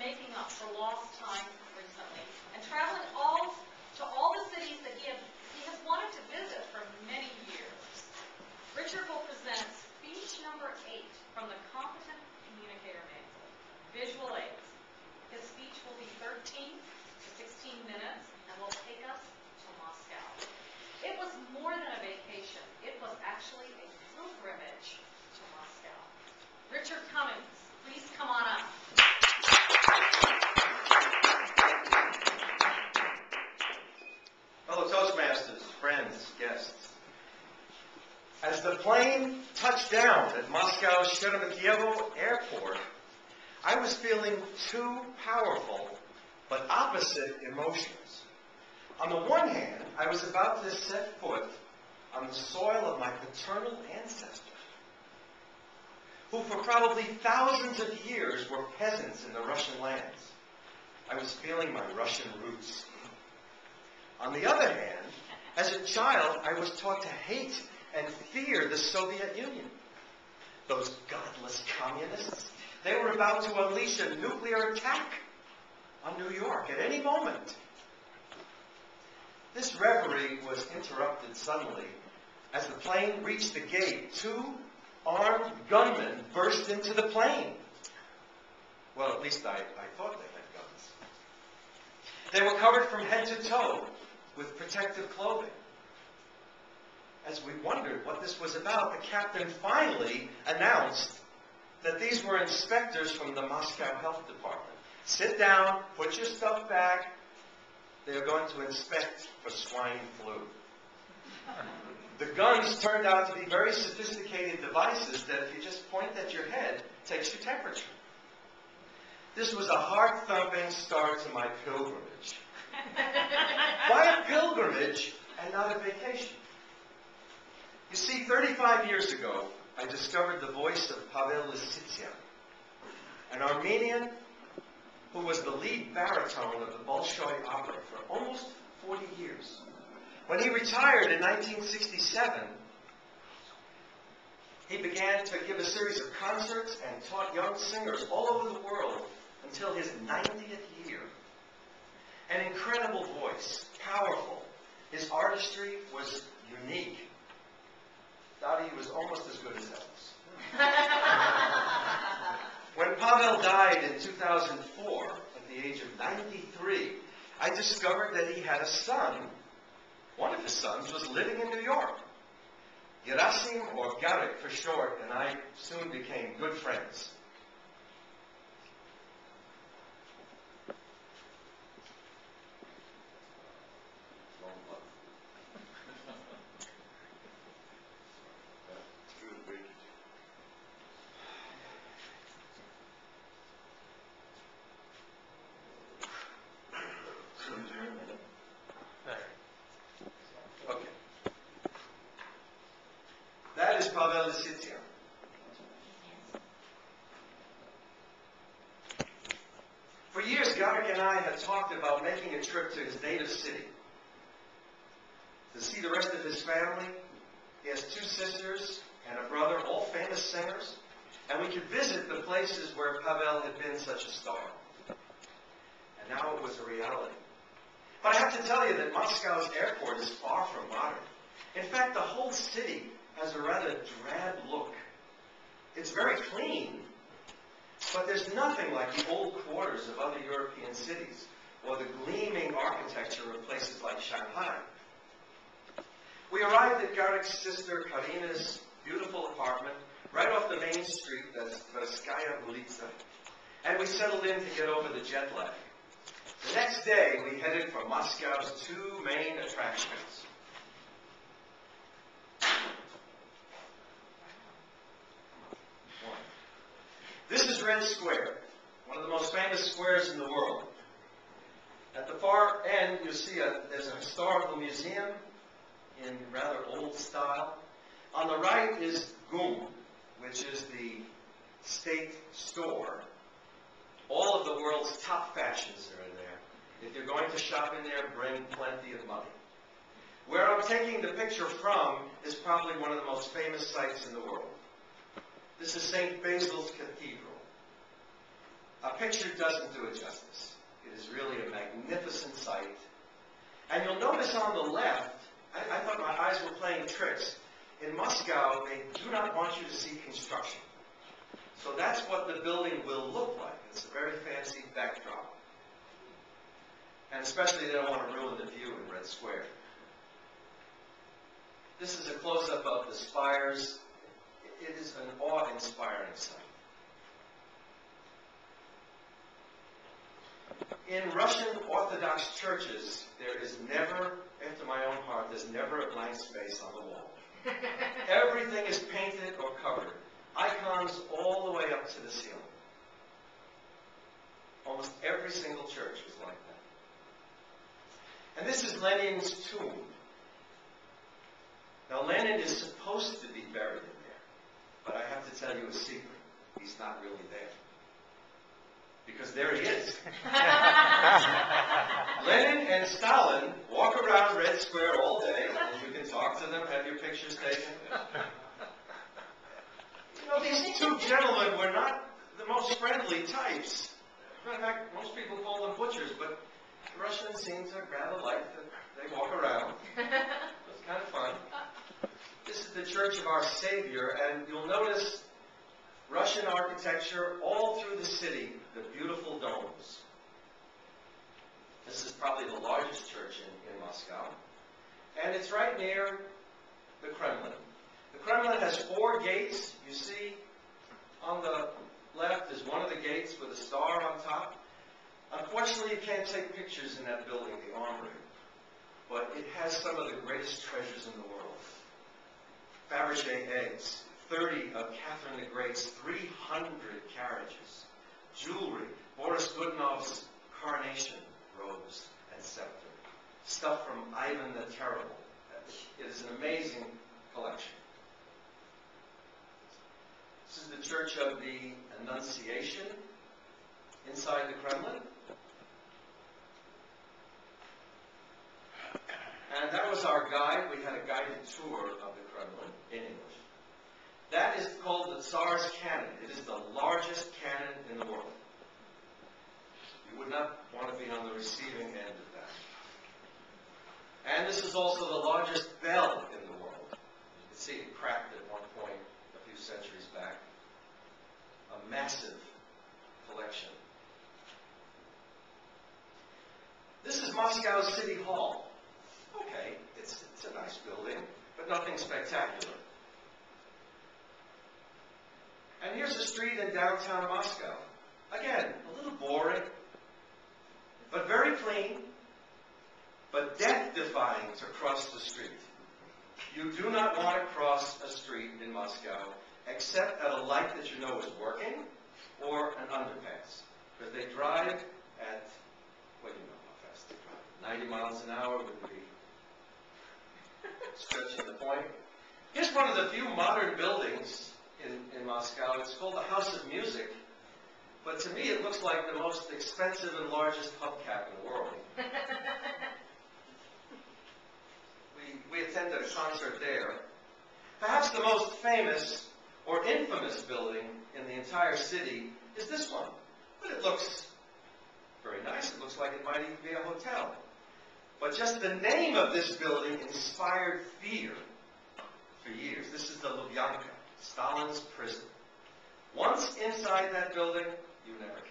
making up for lost time recently and traveling all to all the cities that he, had, he has wanted to visit for many years. Richard will present speech number eight from the Competent Communicator Manual, Visual Aids. His speech will be 13 to 16 minutes and will take us to Moscow. It was more than a vacation. It was actually a pilgrimage to Moscow. Richard Cummings, please come on up. Fellow Toastmasters, friends, guests. As the plane touched down at Moscow's Sheremetyevo airport, I was feeling two powerful but opposite emotions. On the one hand, I was about to set foot on the soil of my paternal ancestors, who for probably thousands of years were peasants in the Russian lands. I was feeling my Russian roots. On the other hand, as a child, I was taught to hate and fear the Soviet Union. Those godless communists, they were about to unleash a nuclear attack on New York at any moment. This reverie was interrupted suddenly as the plane reached the gate. Two armed gunmen burst into the plane. Well, at least I, I thought they had guns. They were covered from head to toe with protective clothing. As we wondered what this was about, the captain finally announced that these were inspectors from the Moscow Health Department. Sit down, put your stuff back. They are going to inspect for swine flu. The guns turned out to be very sophisticated devices that if you just point at your head, takes your temperature. This was a heart-thumping start to my pilgrimage. Why a pilgrimage and not a vacation? You see, 35 years ago, I discovered the voice of Pavel Lisitsyan, an Armenian who was the lead baritone of the Bolshoi Opera for almost 40 years. When he retired in 1967, he began to give a series of concerts and taught young singers all over the world until his 90th year. An incredible voice, powerful. His artistry was unique. Dottie was almost as good as Elvis. when Pavel died in 2004, at the age of 93, I discovered that he had a son. One of his sons was living in New York. Gerasim, or Garik for short, and I soon became good friends. For years, Garik and I had talked about making a trip to his native city to see the rest of his family. He has two sisters and a brother, all famous singers, and we could visit the places where Pavel had been such a star. And now it was a reality. But I have to tell you that Moscow's airport is far from modern. In fact, the whole city has a rather drab look. It's very clean, but there's nothing like the old quarters of other European cities or the gleaming architecture of places like Shanghai. We arrived at Garik's sister Karina's beautiful apartment right off the main street, that's Tverskaya Ulitsa, and we settled in to get over the jet lag. The next day, we headed for Moscow's two main attractions. One. This is Red Square, one of the most famous squares in the world. At the far end, you'll see a, there's a historical museum in rather old style. On the right is GUM, which is the state store. All of the world's top fashions are in there. If you're going to shop in there, bring plenty of money. Where I'm taking the picture from is probably one of the most famous sites in the world. This is St. Basil's Cathedral. A picture doesn't do it justice. It is really a magnificent sight. And you'll notice on the left, I, I thought my eyes were playing tricks. In Moscow, they do not want you to see construction. So that's what the building will look like. It's a very fancy backdrop. And especially they don't want to ruin the view in Red Square. This is a close-up of the spires. It is an awe-inspiring sight. In Russian Orthodox churches, there is never, after my own heart, there's never a blank space on the wall. Everything is painted or covered. Icons all the way up to the ceiling. Almost every single church is like that. And this is Lenin's tomb. Now, Lenin is supposed to be buried but I have to tell you a secret. He's not really there. Because there he is. Lenin and Stalin walk around Red Square all day, and you can talk to them, have your pictures taken. You know, these two gentlemen were not the most friendly types. In fact, most people call them butchers, but Russians seem to rather like that they walk around. It's kind of fun. This is the Church of Our Savior, and you'll notice Russian architecture all through the city, the beautiful domes. This is probably the largest church in, in Moscow. And it's right near the Kremlin. The Kremlin has four gates. You see on the left is one of the gates with a star on top. Unfortunately, you can't take pictures in that building, the armory. But it has some of the greatest treasures in the world. Fabergé eggs, 30 of Catherine the Great's 300 carriages, jewelry, Boris Godunov's coronation robes and scepter, stuff from Ivan the Terrible. It is an amazing collection. This is the Church of the Annunciation inside the Kremlin. And that was our guide. We had a guided tour of the Kremlin in English. That is called the Tsar's Cannon. It is the largest cannon in the world. You would not want to be on the receiving end of that. And this is also the largest bell in the world. You can see it cracked at one point a few centuries back. A massive collection. This is Moscow City Hall. Okay, it's, it's a nice building, but nothing spectacular. And here's a street in downtown Moscow. Again, a little boring, but very clean, but death-defying to cross the street. You do not want to cross a street in Moscow except at a light that you know is working or an underpass. Because they drive at, do you know how fast they drive? 90 miles an hour would be stretching the point. Here's one of the few modern buildings in, in Moscow. It's called the House of Music. But to me, it looks like the most expensive and largest hubcap in the world. We, we attended a concert there. Perhaps the most famous or infamous building in the entire city is this one. But it looks very nice. It looks like it might even be a hotel. But just the name of this building inspired fear for years. This is the Lubyanka, Stalin's prison. Once inside that building, you never came